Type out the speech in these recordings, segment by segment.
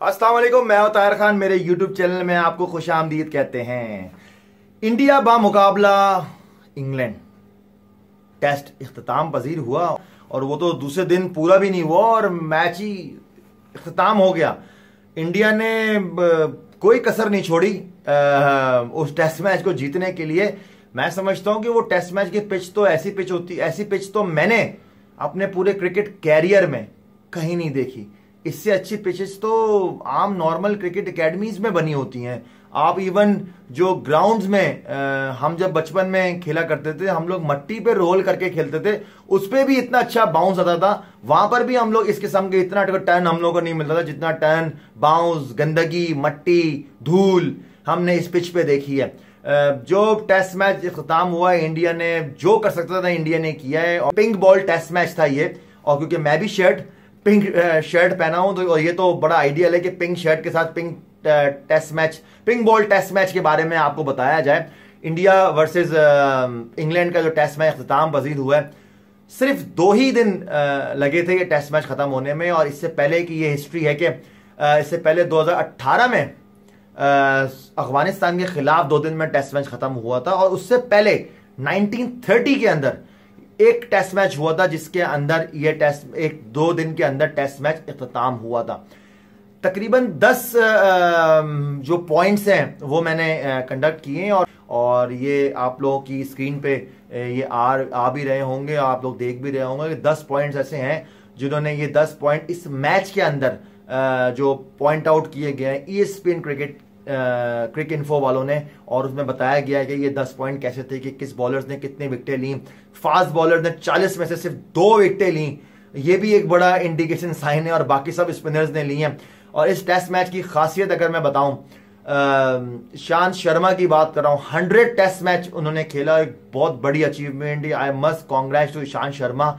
वालेकुम मैं ताहिर खान। मेरे यूट्यूब चैनल में आपको खुश आमदीद कहते हैं। इंडिया बा मुकाबला इंग्लैंड। टेस्ट अख्ताम पजीर हुआ और वो तो दूसरे दिन पूरा भी नहीं हुआ और मैच ही अख्ताम हो गया। इंडिया ने कोई कसर नहीं छोड़ी उस टेस्ट मैच को जीतने के लिए। मैं समझता हूँ कि वो टेस्ट मैच की पिच तो ऐसी पिच होती, ऐसी पिच तो मैंने अपने पूरे क्रिकेट कैरियर में कहीं नहीं देखी। इससे अच्छी पिचेस तो आम नॉर्मल क्रिकेट एकेडमीज में बनी होती हैं। आप इवन जो ग्राउंड्स में आ, हम जब बचपन में खेला करते थे हम लोग मट्टी पे रोल करके खेलते थे उस पर भी इतना अच्छा बाउंस आता था। वहाँ पर भी हम लोग इस किस्म के इतना टर्न हम लोग को नहीं मिलता था जितना टर्न बाउंस गंदगी मट्टी धूल हमने इस पिच पे देखी है। जो टेस्ट मैच खत्म हुआ है इंडिया ने जो कर सकता था इंडिया ने किया है। और पिंक बॉल टेस्ट मैच था ये। और क्योंकि मैं भी शर्ट पिंक शर्ट पहना हूँ तो ये तो बड़ा आइडियल है कि पिंक शर्ट के साथ pink test match pink ball test match के बारे में आपको बताया जाए। इंडिया वर्सेस इंग्लैंड का जो टेस्ट मैच अख्ताम पजीद हुआ है, सिर्फ़ दो ही दिन लगे थे ये टेस्ट मैच खत्म होने में, और इससे पहले की ये हिस्ट्री है कि इससे पहले 2018 में अफ़गानिस्तान के खिलाफ दो दिन में टेस्ट मैच खत्म हुआ था, और उससे पहले 1930 के अंदर एक टेस्ट मैच हुआ था जिसके अंदर ये टेस्ट, एक दो दिन के अंदर टेस्ट मैच अख्ताम हुआ था। तकरीबन दस जो पॉइंट्स हैं, वो मैंने कंडक्ट किए और और ये आप लोगों की स्क्रीन पे ये आ आ भी रहे होंगे, आप लोग देख भी रहे होंगे कि दस पॉइंट्स ऐसे हैं जिन्होंने ये दस पॉइंट इस मैच के अंदर जो पॉइंट आउट किए गए हैं ESPN cricket Cricinfo वालों ने और उसमें बताया गया है कि ये दस पॉइंट कैसे थे, कि किस बॉलर्स ने कितने विकटें ली। फास्ट बॉलर ने चालीस में से सिर्फ़ दो विकटें ली। ये भी एक बड़ा इंडिकेशन साइन है और बाकी सब स्पिनर्स ने ली हैं। और इस टेस्ट मैच की खासियत अगर मैं बताऊँ शांत शर्मा की बात कर रहा हूँ हंड्रेड टेस्ट मैच उन्होंने खेला, एक बहुत बड़ी achievement I must congrats to Ishant Sharma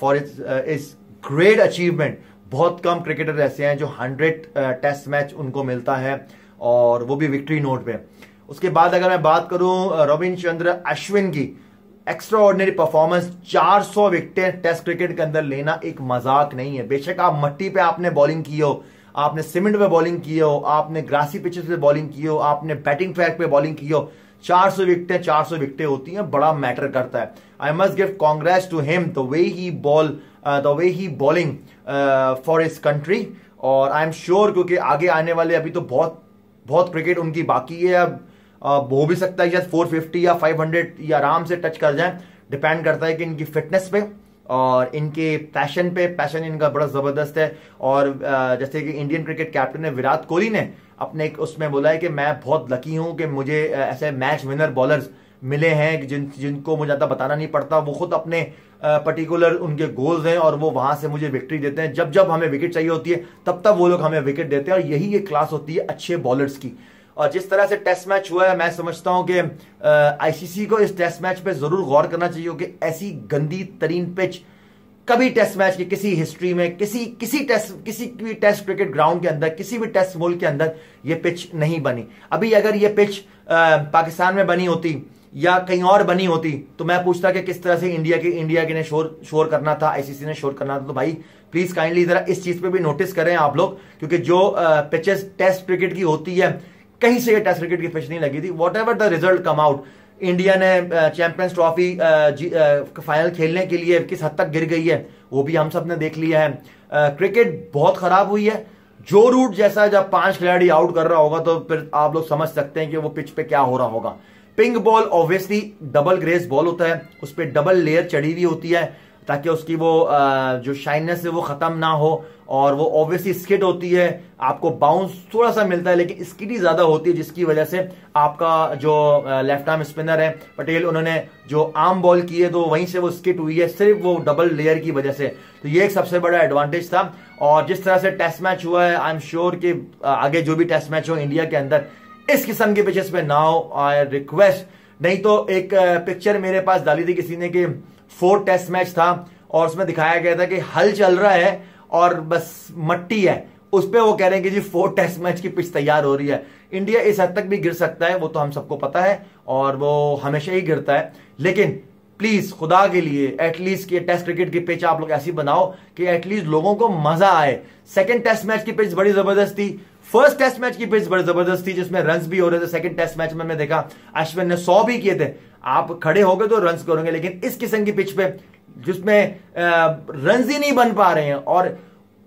for it's is great achievement बहुत कम क्रिकेटर ऐसे हैं जो हंड्रेड टेस्ट मैच उनको मिलता है। और वो भी विक्ट्री नोट पे। उसके बाद अगर मैं बात करूँ रविंद्र चंद्र अश्विन की extraordinary performance 400 wicket test cricket के अंदर लेना एक मज़ाक नहीं है। बेशक आप मट्टी पे आपने बॉलिंग की हो, आपने सीमेंट पे बॉलिंग की हो, आपने ग्रासी पिचेस पे बॉलिंग की हो, आपने बैटिंग ट्रैक पे बॉलिंग की हो 400 विकेटें 400 विकेटें होती हैं, बड़ा मैटर करता है। I must give Congress to him the way he bowl the way he bowling for this country और आई एम श्योर क्योंकि आगे आने वाले अभी तो बहुत बहुत क्रिकेट उनकी बाकी है, अब हो भी सकता है फोर फिफ्टी या फाइव हंड्रेड या आराम से टच कर जाए। डिपेंड करता है कि इनकी फिटनेस पे और इनके पैशन पे। पैशन इनका बड़ा ज़बरदस्त है। और जैसे कि इंडियन क्रिकेट कैप्टन है विराट कोहली ने अपने उसमें बोला है कि मैं बहुत लकी हूँ कि मुझे ऐसे मैच विनर बॉलर्स मिले हैं, जिन, जिनको मुझे ज़्यादा बताना नहीं पड़ता, वो खुद अपने पर्टिकुलर उनके गोल्स हैं और वो वहाँ से मुझे विक्ट्री देते हैं। जब जब हमें विकेट चाहिए होती है, तब तब वो लोग हमें विकेट देते हैं और यही एक क्लास होती है अच्छे बॉलर्स की। और जिस तरह से टेस्ट मैच हुआ है, मैं समझता हूँ कि आईसीसी को इस टेस्ट मैच पे ज़रूर गौर करना चाहिए कि ऐसी गंदी, तरीन पिच कभी टेस्ट मैच की किसी हिस्ट्री में, किसी किसी टेस्ट किसी भी टेस्ट क्रिकेट ग्राउंड के अंदर, किसी भी टेस्ट मुल्क के अंदर ये पिच नहीं बनी। अभी अगर ये पिच पाकिस्तान में बनी होती या कहीं और बनी होती तो मैं पूछता कि किस तरह से इंडिया के इंडिया के ने शोर शोर करना था आईसीसी ने शोर करना था तो भाई प्लीज़ काइंडली जरा इस चीज़ पे भी नोटिस करें आप लोग, क्योंकि जो पिचेस टेस्ट क्रिकेट की होती है, कहीं से ये टेस्ट क्रिकेट की पिच नहीं लगी थी whatever the result come out India ने चैंपियंस ट्रॉफी फाइनल खेलने के लिए किस हद तक गिर गई है, वो भी हम सबने देख लिया है। क्रिकेट बहुत खराब हुई है, जो रूट जैसा जब पाँच खिलाड़ी आउट कर रहा होगा तो फिर आप लोग समझ सकते हैं कि वो पिच पे क्या हो रहा होगा। Pink ball obviously double grace ball होता है। उस पर डबल लेयर चढ़ी हुई होती है ताकि उसकी वो जो शाइननेस है वो खत्म ना हो और वो ऑब्वियसली स्किड होती है। आपको बाउंस थोड़ा सा मिलता है, लेकिन स्किड ही ज़्यादा होती है, जिसकी वजह से आपका जो लेफ़्ट आर्म स्पिनर है, पटेल, उन्होंने जो आर्म बॉल की है तो वहीं से वो स्किट हुई है, सिर्फ़ वो डबल लेयर की वजह से। तो ये एक सबसे बड़ा एडवांटेज था। और जिस तरह से टेस्ट मैच हुआ है आई एम श्योर कि आगे जो भी टेस्ट मैच हो इंडिया के अंदर इस किस्म के पिचेस पे नाउ आई रिक्वेस्ट नहीं तो एक पिक्चर मेरे पास डाली थी किसी ने कि फोर टेस्ट मैच था और उसमें दिखाया गया था कि हल चल रहा है और बस मट्टी है। उस पर वो कह रहे हैं कि जी फोर टेस्ट मैच की पिच तैयार हो रही है। इंडिया इस हद तक भी गिर सकता है, वो तो हम सबको पता है और वो हमेशा ही गिरता है। लेकिन प्लीज़ खुदा के लिए एटलीस्ट ये टेस्ट क्रिकेट की पिच आप लोग ऐसी बनाओ कि एटलीस्ट लोगों को मज़ा आए। सेकंड टेस्ट मैच की पिच बड़ी ज़बरदस्त थी। फ़र्स्ट टेस्ट मैच की पिच बड़ी ज़बरदस्त थी, जिसमें रन भी हो रहे थे। सेकंड टेस्ट मैच में मैं देखा अश्विन ने सौ भी किए थे। आप खड़े हो गए तो रन करोगे, लेकिन इस किस्म की पिच पे, जिसमें रन ही नहीं बन पा रहे हैं, और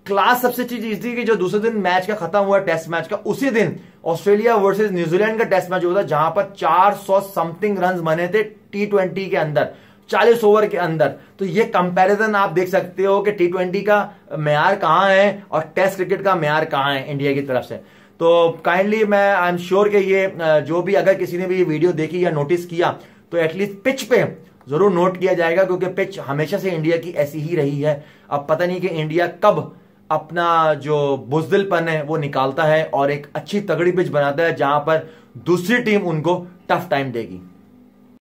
क्लास सबसे अच्छी चीज़ थी कि जो दूसरे दिन मैच का खत्म हुआ टेस्ट मैच का, उसी दिन ऑस्ट्रेलिया वर्सेस न्यूजीलैंड का टेस्ट मैच हुआ था जहाँ पर 400 समथिंग रन बने थे टी ट्वेंटी के अंदर। 40 ओवर के अंदर। तो ये कंपैरिजन आप देख सकते हो कि टी ट्वेंटी का मैार कहाँ है और टेस्ट क्रिकेट का मैार कहाँ है इंडिया की तरफ़ से। तो काइंडली मैं आई एम श्योर कि ये जो भी अगर किसी ने भी ये वीडियो देखी या नोटिस किया तो एटलीस्ट पिच पे ज़रूर नोट किया जाएगा क्योंकि पिच हमेशा से इंडिया की ऐसी ही रही है। अब पता नहीं कि इंडिया कब अपना जो बुजदिलपन है वो निकालता है और एक अच्छी तगड़ी पिच बनाता है जहाँ पर दूसरी टीम उनको टफ टाइम देगी।